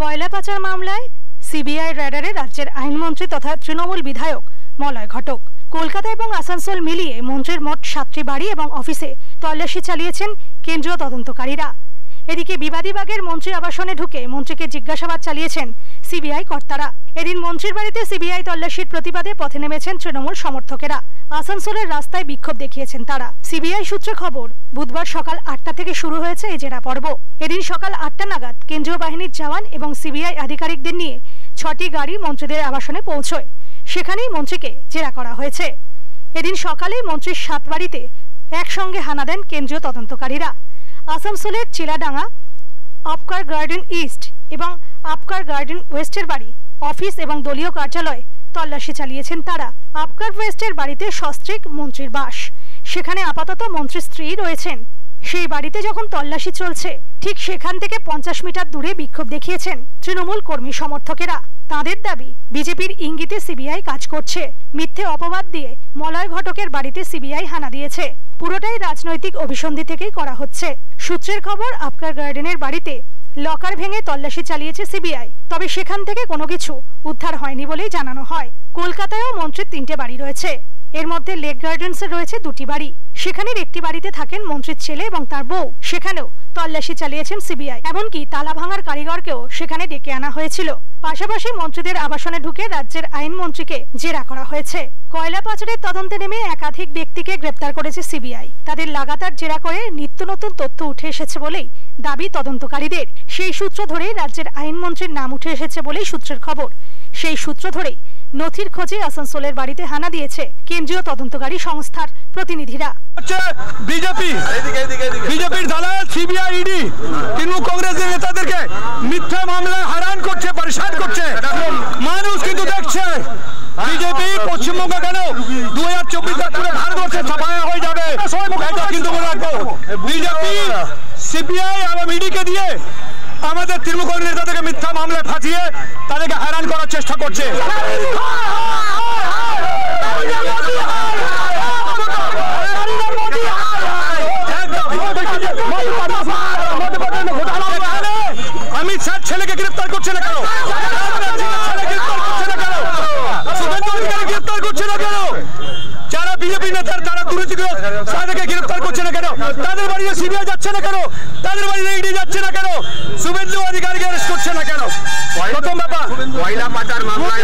কয়লা পাচার মামলায় সিবিআই র্যাডারে রাজ্যের আইনমন্ত্রী তথা তৃণমূল বিধায়ক মলয় ঘটক। কলকাতা এবং আসানসোল মিলিয়ে মন্ত্রীর মোট সাতটি বাড়ি এবং অফিসে তল্লাশি চালিয়েছেন কেন্দ্রীয় তদন্তকারীরা। এদিকে বিবাদীবাগের মন্ত্রী আবাসনে ঢুকে মন্ত্রীকে জিজ্ঞাসাবাদ চালিয়েছেন সিবিআই কর্তারা। এদিন মন্ত্রীর বাড়িতে সিবিআই তল্লাশির প্রতিবাদে পথে নেমেছেন তৃণমূল সমর্থকেরা। আসানসোলের রাস্তায় বিক্ষোভ দেখিয়েছেন তারা। সিবিআই সূত্রে খবর, বুধবার সকাল আটটা থেকে শুরু হয়েছে এই জেরা পর্ব। এদিন সকাল আটটা নাগাদ কেন্দ্রীয় বাহিনীর জওয়ান এবং সিবিআই আধিকারিকদের নিয়ে ছটি গাড়ি মন্ত্রীদের আবাসনে পৌঁছয়। সেখানেই মন্ত্রীকে জেরা করা হয়েছে। এদিন সকালেই মন্ত্রীর সাত বাড়িতে একসঙ্গে হানা দেন কেন্দ্রীয় তদন্তকারীরা। আসানসোলের চিলাডাঙ্গা, আপকার গার্ডেন ইস্ট এবং আপকার গার্ডেন ওয়েস্টের বাড়ি অফিস এবং দলীয় কার্যালয় তল্লাশি চালিয়েছেন তারা। আপকার ওয়েস্টের বাড়িতে সস্ত্রীক মন্ত্রীর বাস। সেখানে আপাতত মন্ত্রীর স্ত্রী রয়েছেন। সেই বাড়িতে যখন তল্লাশি চলছে, ঠিক সেখান থেকে পঞ্চাশ মিটার দূরে বিক্ষোভ দেখিয়েছেন তৃণমূল কর্মী সমর্থকেরা। তাদের দাবি, বিজেপির ইঙ্গিতে সিবিআই কাজ করছে। মিথ্যে অপবাদ দিয়ে মলয় ঘটকের বাড়িতে সিবিআই হানা দিয়েছে। পুরোটাই রাজনৈতিক অভিসন্ধি থেকেই করা হচ্ছে। সূত্রের খবর, আপকার গার্ডেনের বাড়িতে লকার ভেঙে তল্লাশি চালিয়েছে সিবিআই। তবে সেখান থেকে কোনো কিছু উদ্ধার হয়নি বলেই জানানো হয়। কলকাতায়ও মন্ত্রীর তিনটে বাড়ি রয়েছে। এর মধ্যে লেক গার্ডেন্সে রয়েছে দুটি বাড়ি। সেখানের একটি বাড়িতে থাকেন মন্ত্রীর ছেলে এবং তার বউ। সেখানেও তল্লাশি চালিয়েছেন সিবিআই। এমনকি তালা ভাঙার কারিগরকেও সেখানে ডেকে আনা হয়েছিল। পাশাপাশি মন্ত্রীদের আবাসনে ঢুকে রাজ্যের আইনমন্ত্রীকে জেরা করা হয়েছে। কয়লা পাচারের তদন্তে নেমে একাধিক ব্যক্তিকে গ্রেপ্তার করেছে সিবিআই। তাদের লাগাতার জেরা করে নিত্য নতুন তথ্য উঠে এসেছে বলেই দাবি তদন্তকারীদের। সেই সূত্র ধরেই রাজ্যের আইনমন্ত্রীর নাম উঠে এসেছে বলেই সূত্রের খবর। সেই সূত্র ধরেই নথির খোঁজে আসানসোলের বাড়িতে হানা দিয়েছে কেন্দ্রীয় তদন্তকারী সংস্থার প্রতিনিধিরা। বিজেপি। বিজেপির দালাল, সিবিআই, ইডি, তৃণমূল কংগ্রেসের নেতাদেরকে মিথ্যা হারান করছে, পরেশান করছে মানুষ কিন্তু দেখছে বিজেপি পশ্চিমবঙ্গ কেন? দু হাজার চব্বিশ পুরো ভারতবর্ষে ছাপায়া হয়ে যাবে। এটা কিন্তু মনে রাখব বিজেপি সিবিআই এবং ইডিকে দিয়ে আমাদের তৃণমূল কংগ্রেস নেতাদেরকে মিথ্যা মামলায় ফাঁসিয়ে তাদেরকে হারান করার চেষ্টা করছে। অমিত শাহ ছেলেকে গ্রেফতার করছে না কেন ছেলে গ্রেফতার করছে না কেন শুভেন্দু অধিকারী গ্রেফতার করছে না কেন যারা বিজেপি নেতার তারা দুর্নীতিগ্রস্ত তাদেরকে গ্রেফতার করছে না কেন? তাদের বাড়িতে সিবিআই যাচ্ছে না কেন? তাদের বাড়িতে ইডি যাচ্ছে না কেন? শুভেন্দু অধিকারীকে অ্যারেস্ট করছে না কেন? প্রথম ব্যাপার। কয়লা পাচার মামলায়